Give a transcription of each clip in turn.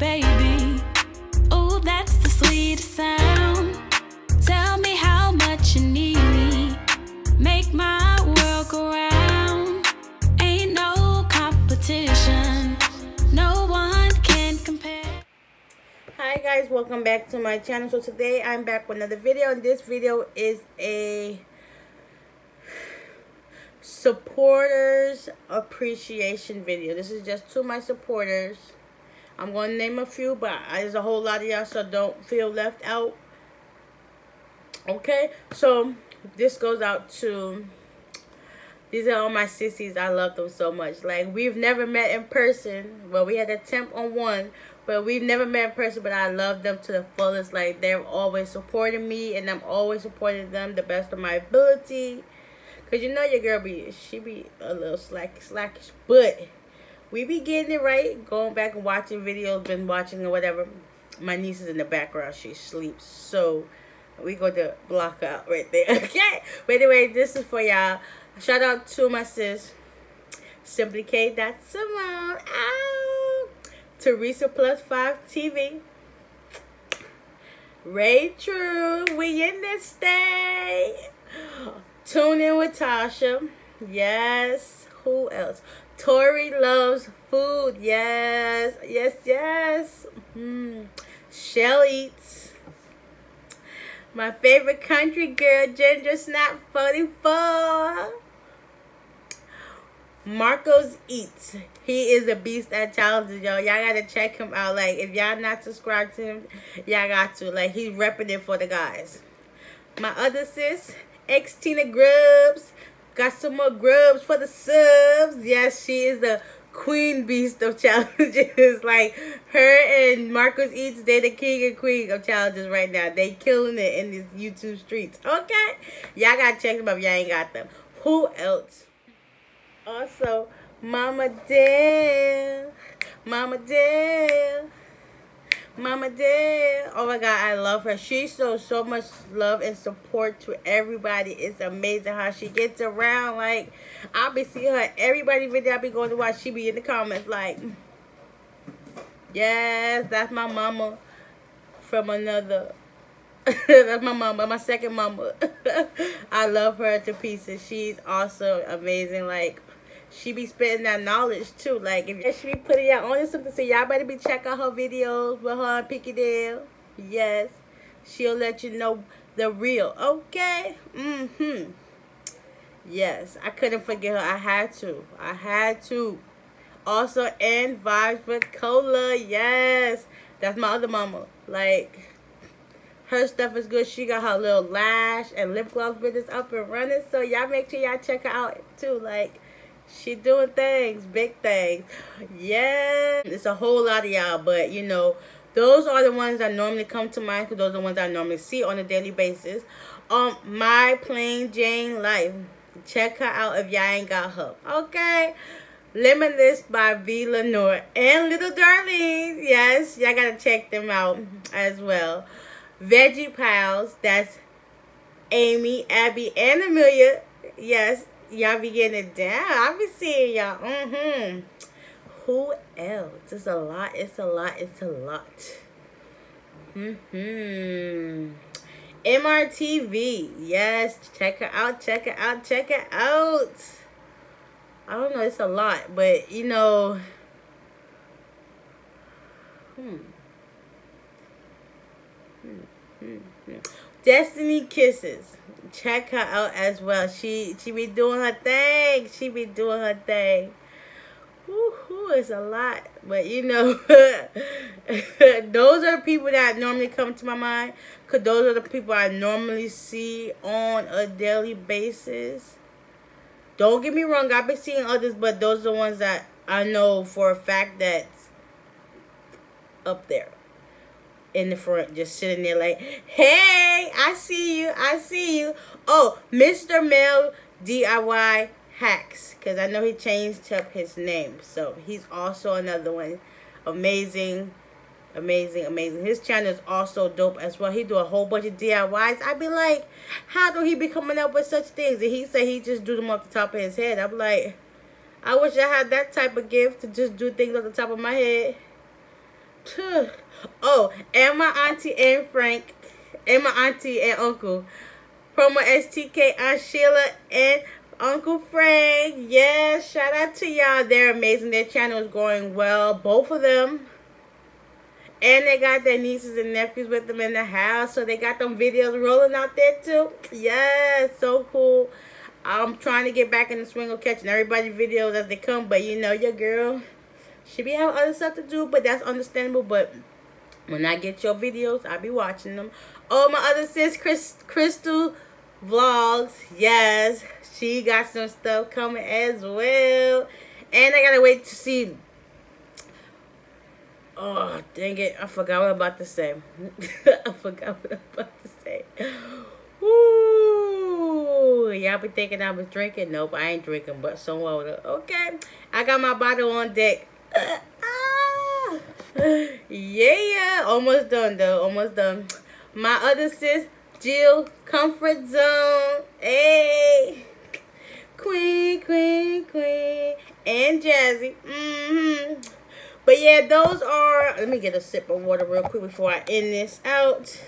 baby. Oh, that's the sweetest sound. Tell me how much you need me. Make my world go round. Ain't no competition. No one can compare. Hi guys, welcome back to my channel. So today I'm back with another video and this video is a supporters appreciation video. This is just to my supporters. I'm going to name a few, but there's a whole lot of y'all, so don't feel left out. Okay, so this goes out to these are all my sissies. I love them so much. Like we've never met in person. Well, we had a temp on one, but we've never met in person. But I love them to the fullest. Like they're always supporting me, and I'm always supporting them the best of my ability. Cause you know your girl be she be a little slack slackish, but we be getting it right. Going back and watching videos, been watching or whatever. My niece is in the background. She sleeps, so we go to block out right there. Okay. But anyway, this is for y'all. Shout out to my sis, Simply K. That's. Ow. Teresa Plus Five TV. Ray True. We in this day. Tune in with Tasha. Yes. Who else? Tori loves food. Yes. Yes, yes. Mm. Shell eats. My favorite country girl, Ginger Snap 44. Marcos Eats. He is a beast at challenges, y'all. Y'all gotta check him out. Like, if y'all not subscribed to him, y'all got to. Like, he's repping it for the guys. My other sis, X Tina Grubs. Got some more grubs for the subs. Yes, she is the queen beast of challenges. like her and Marcus Eats, they the king and queen of challenges right now. They killing it in these YouTube streets. Okay? Y'all gotta check them if y'all ain't got them. Who else? Also, Mama Dale. Mama Dale. Mama Dale. Oh my God, I love her. She shows so much love and support to everybody. It's amazing how she gets around. Like, I'll be seeing her everybody video I be going to watch. She be in the comments like, yes, that's my mama from another. that's my mama, my second mama. I love her to pieces. She's also amazing. Like, she be spitting that knowledge too. Like if she be putting out on something, so y'all better be check out her videos with her and Picky Dale. Yes, she'll let you know the real. Okay. Mm-hmm. Yes, I couldn't forget her. I had to. I had to. Also, and vibes with Cola. Yes, that's my other mama. Like her stuff is good. She got her little lash and lip gloss business up and running. So y'all make sure y'all check her out too. Like she doing things, big things. Yeah, it's a whole lot of y'all, but you know, those are the ones that normally come to mind because those are the ones I normally see on a daily basis. Um, My Plain Jane Life. Check her out if y'all ain't got her. Okay. Limitless by V. Lenore and Little Darling. Yes, y'all gotta check them out as well. Veggie Pals. That's Amy, Abby, and Amelia. Yes, y'all be getting it down. I be seeing y'all. Mm-hmm. Who else? It's a lot. It's a lot. It's a lot. Mm-hmm. MRTV. Yes. Check her out. Check her out. Check her out. I don't know. It's a lot. But, you know. Hmm. Hmm. Hmm. hmm. Destiny Kisses check her out as well. She she be doing her thing. She be doing her thing. Woo it's a lot. But you know, those are people that normally come to my mind. Because those are the people I normally see on a daily basis. Don't get me wrong, I've been seeing others, but those are the ones that I know for a fact that's up there in the front just sitting there like, hey, I see you, I see you. Oh, Mr. Mel DIY Hacks, because I know he changed up his name. So he's also another one. Amazing, amazing, amazing. His channel is also dope as well. He do a whole bunch of DIYs. I'd be like, how do he be coming up with such things? And he said he just do them off the top of his head. I'm like, I wish I had that type of gift to just do things off the top of my head. Oh, and my auntie and Frank, and my auntie and uncle. From STK Aunt Sheila and Uncle Frank. Yes, shout out to y'all. They're amazing. Their channel is going well. Both of them. And they got their nieces and nephews with them in the house. So they got them videos rolling out there too. Yes, so cool. I'm trying to get back in the swing of catching everybody's videos as they come. But you know, your girl, she be having other stuff to do. But that's understandable. But when I get your videos, I'll be watching them. Oh, my other sis, Chris, Crystal Vlogs. Yes, she got some stuff coming as well. And I gotta wait to see Oh, dang it. I forgot what I'm about to say. I forgot what I'm about to say. Ooh, y'all be thinking I was drinking. Nope, I ain't drinking, but some water. Okay, I got my bottle on deck. Ah. Yeah, almost done though. Almost done. My other sis, Jill, comfort zone. Hey, queen, queen, queen, and Jazzy. Mm-hmm. But yeah, those are, let me get a sip of water real quick before I end this out.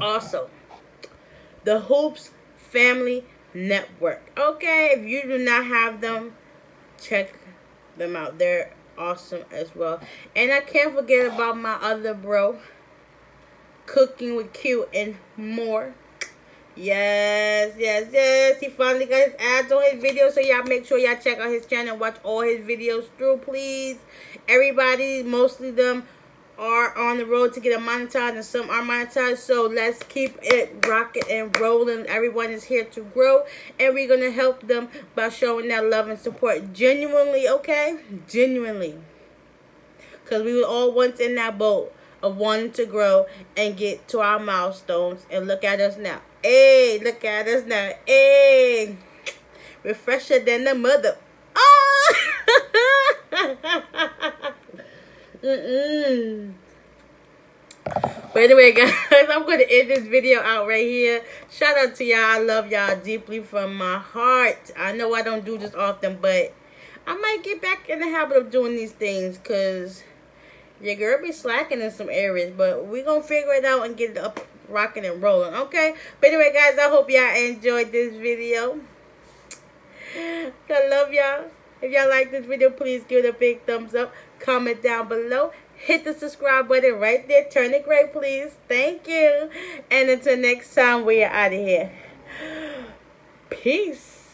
Also, the Hoops Family Network. Okay, if you do not have them, check them out. They're awesome as well. And I can't forget about my other bro, Cooking with Q and more. Yes, yes, yes. He finally got his ads on his video. So y'all make sure y'all check out his channel. And watch all his videos through, please. Everybody, mostly them are on the road to get a monetized and some are monetized. So let's keep it rocking and rolling. Everyone is here to grow and we're going to help them by showing that love and support genuinely, okay? Genuinely. Because we were all once in that boat of wanting to grow and get to our milestones. And look at us now. Hey, look at us now. Hey, refresher than the mother. Oh! But anyway, guys, I'm going to end this video out right here. Shout out to y'all. I love y'all deeply from my heart. I know I don't do this often, but I might get back in the habit of doing these things because your girl be slacking in some areas. But we going to figure it out and get it up rocking and rolling, okay? But anyway, guys, I hope y'all enjoyed this video. I love y'all. If y'all like this video, please give it a big thumbs up. Comment down below. Hit the subscribe button right there. Turn it gray, please. Thank you. And until next time, we are out of here. Peace.